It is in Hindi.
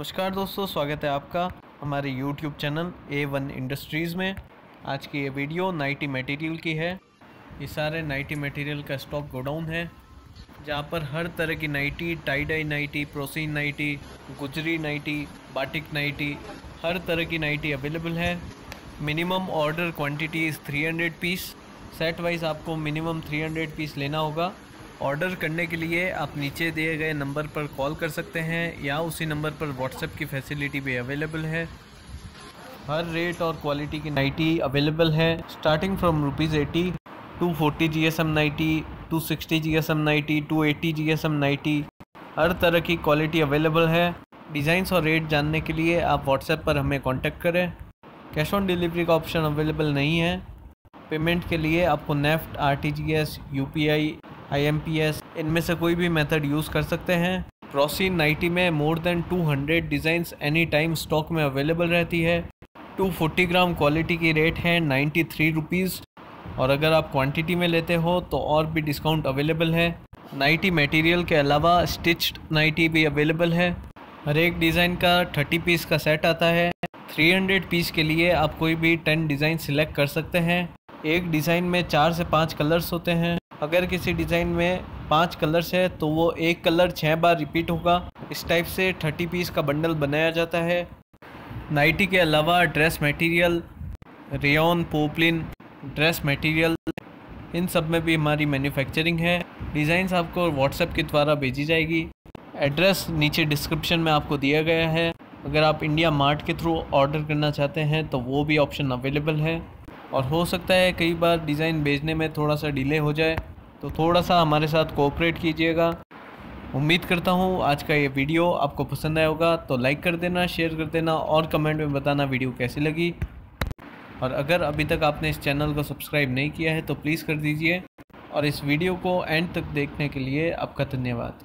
नमस्कार दोस्तों, स्वागत है आपका हमारे YouTube channel A one industries में। आज की ये वीडियो नाइटी मटेरियल की है। ये सारे नाइटी मटेरियल का स्टॉक गोडाउन है, जहाँ पर हर तरह की नाइटी टाई डाई नाइटी, प्रोसीन नाइटी, गुजरी नाइटी, बाटिक नाइटी, हर तरह की नाइटी अवेलेबल है। Minimum order quantity is 300 piece. Set wise आपको मिनिमम 300 पीस लेना होगा। ऑर्डर करने के लिए आप नीचे दिए गए नंबर पर कॉल कर सकते हैं या उसी नंबर पर व्हाट्सएप की फैसिलिटी भी अवेलेबल है। हर रेट और क्वालिटी की नाइटी अवेलेबल है। Starting from rupees eighty, to forty G S M nighty, to sixty G S M nighty, to eighty G S M nighty, हर तरह की क्वालिटी अवेलेबल है। डिज़ाइंस और रेट जानने के लिए आप व्हाट्सएप पर हमें कॉन्टेक्ट करें। कैश ऑन डिलीवरी का ऑप्शन अवेलेबल नहीं है। पेमेंट के लिए आपको NEFT, R T G S, U P I I M P S इनमें से कोई भी मेथड यूज़ कर सकते हैं। प्रोसीन नाइटी में more than 200 designs any time stock में अवेलेबल रहती है। 240 ग्राम क्वालिटी की रेट है नाइन्टी थ्री रुपीज़ और अगर आप क्वांटिटी में लेते हो तो और भी डिस्काउंट अवेलेबल है। नाइटी मटेरियल के अलावा स्टिच्ड नाइटी भी अवेलेबल है। हर एक डिज़ाइन का 30 पीस का सेट आता है। 300 पीस के लिए आप कोई भी 10 डिज़ाइन सिलेक्ट कर सकते हैं। एक डिज़ाइन में चार से पाँच कलर्स होते हैं। अगर किसी डिज़ाइन में पाँच कलर्स है तो वो एक कलर छः बार रिपीट होगा। इस टाइप से थर्टी पीस का बंडल बनाया जाता है। नाइटी के अलावा dress material rain poplin, dress material, इन सब में भी हमारी मैन्युफैक्चरिंग है। डिज़ाइंस आपको व्हाट्सएप के द्वारा भेजी जाएगी। एड्रेस नीचे डिस्क्रिप्शन में आपको दिया गया है। अगर आप इंडिया मार्ट के थ्रू ऑर्डर करना चाहते हैं तो वो भी ऑप्शन अवेलेबल है। और हो सकता है कई बार डिज़ाइन भेजने में थोड़ा सा डिले हो जाए। तो थोड़ा सा हमारे साथ कोऑपरेट कीजिएगा। उम्मीद करता हूँ आज का ये वीडियो आपको पसंद आया होगा तो लाइक कर देना शेयर कर देना और कमेंट में बताना वीडियो कैसी लगी। और अगर अभी तक आपने इस चैनल को सब्सक्राइब नहीं किया है तो प्लीज़ कर दीजिए। और इस वीडियो को एंड तक देखने के लिए आपका धन्यवाद।